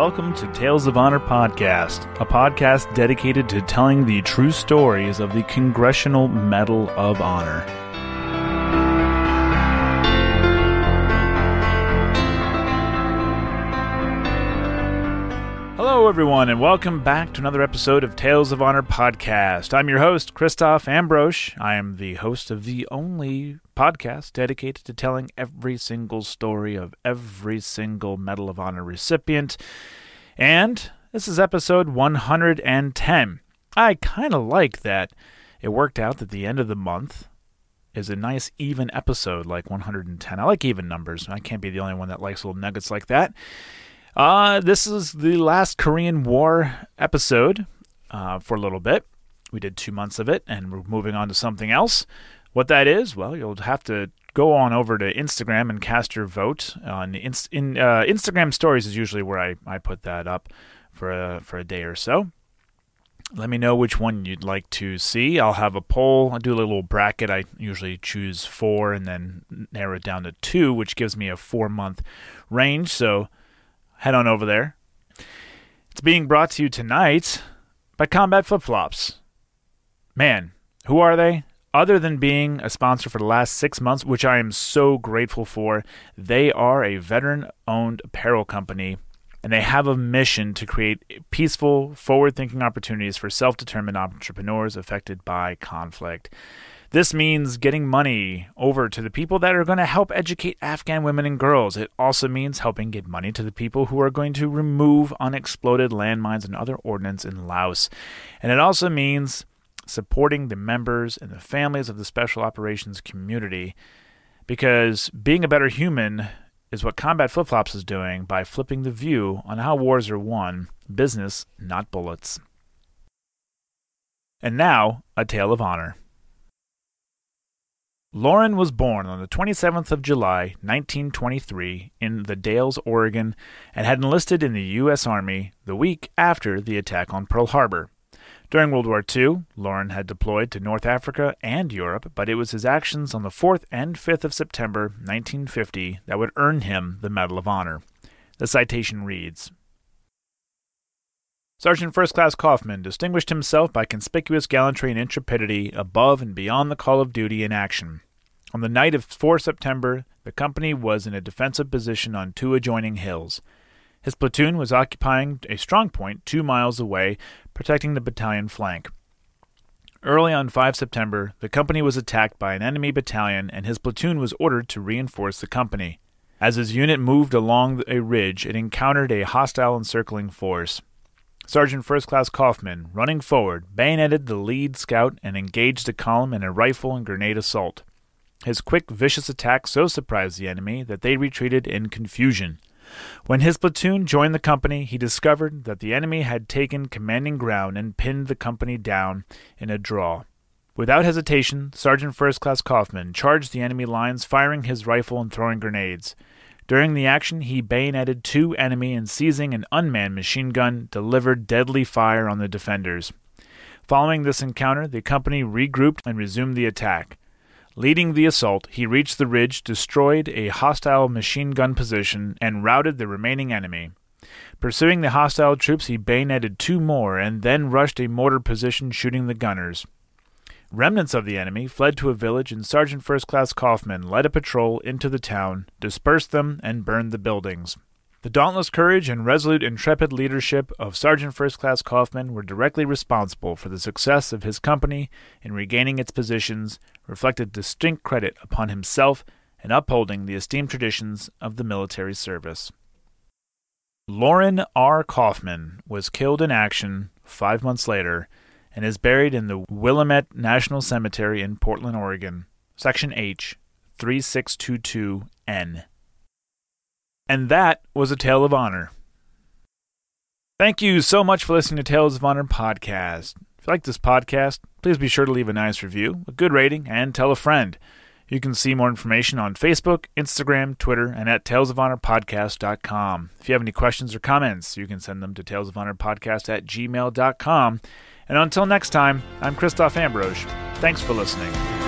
welcome to Tales of Honor Podcast, a podcast dedicated to telling the true stories of the Congressional Medal of Honor. Hello, everyone, and welcome back to another episode of Tales of Honor podcast. I'm your host, Christoph Ambrosch. I am the host of the only podcast dedicated to telling every single story of every single Medal of Honor recipient. And this is episode 110. I kind of like that it worked out that the end of the month is a nice even episode like 110. I like even numbers. I can't be the only one that likes little nuggets like that. Uh, this is the last Korean War episode uh, for a little bit. We did two months of it, and we're moving on to something else. What that is, well, you'll have to go on over to Instagram and cast your vote on in, uh, Instagram stories is usually where I, I put that up for a, for a day or so. Let me know which one you'd like to see. I'll have a poll. I'll do a little bracket. I usually choose four and then narrow it down to two, which gives me a four month range. So head on over there. It's being brought to you tonight by Combat Flip Flops. Man, who are they? Other than being a sponsor for the last six months, which I am so grateful for, they are a veteran owned apparel company and they have a mission to create peaceful, forward thinking opportunities for self determined entrepreneurs affected by conflict. This means getting money over to the people that are going to help educate Afghan women and girls. It also means helping get money to the people who are going to remove unexploded landmines and other ordnance in Laos. And it also means supporting the members and the families of the special operations community because being a better human is what Combat Flip Flops is doing by flipping the view on how wars are won business, not bullets. And now, a tale of honor. Loren was born on the 27th of July, 1923, in the Dalles, Oregon, and had enlisted in the U.S. Army the week after the attack on Pearl Harbor. During World War II, Loren had deployed to North Africa and Europe, but it was his actions on the 4th and 5th of September, 1950, that would earn him the Medal of Honor. The citation reads Sergeant First Class Kaufman distinguished himself by conspicuous gallantry and intrepidity above and beyond the call of duty in action. On the night of 4 September, the company was in a defensive position on two adjoining hills. His platoon was occupying a strong point two miles away, protecting the battalion flank. Early on 5 September, the company was attacked by an enemy battalion and his platoon was ordered to reinforce the company. As his unit moved along a ridge, it encountered a hostile encircling force. Sergeant First Class Kaufman, running forward, bayoneted the lead scout and engaged the column in a rifle and grenade assault. His quick, vicious attack so surprised the enemy that they retreated in confusion. When his platoon joined the company, he discovered that the enemy had taken commanding ground and pinned the company down in a draw. Without hesitation, Sergeant First Class Kaufman charged the enemy lines, firing his rifle and throwing grenades. During the action, he bayoneted two enemy and seizing an unmanned machine gun, delivered deadly fire on the defenders. Following this encounter, the company regrouped and resumed the attack. Leading the assault, he reached the ridge, destroyed a hostile machine gun position, and routed the remaining enemy. Pursuing the hostile troops, he bayoneted two more and then rushed a mortar position, shooting the gunners. Remnants of the enemy fled to a village, and Sergeant First Class Kaufman led a patrol into the town, dispersed them, and burned the buildings. The dauntless courage and resolute, intrepid leadership of Sergeant First Class Kaufman were directly responsible for the success of his company in regaining its positions, reflected distinct credit upon himself, and upholding the esteemed traditions of the military service. Loren R. Kaufman was killed in action five months later and is buried in the Willamette National Cemetery in Portland, Oregon, Section H, 3622N. And that was a Tale of Honor. Thank you so much for listening to Tales of Honor podcast. If you like this podcast, please be sure to leave a nice review, a good rating, and tell a friend. You can see more information on Facebook, Instagram, Twitter, and at talesofhonorpodcast.com. If you have any questions or comments, you can send them to talesofhonorpodcast at gmail.com. And until next time, I'm Christoph Ambrosch. Thanks for listening.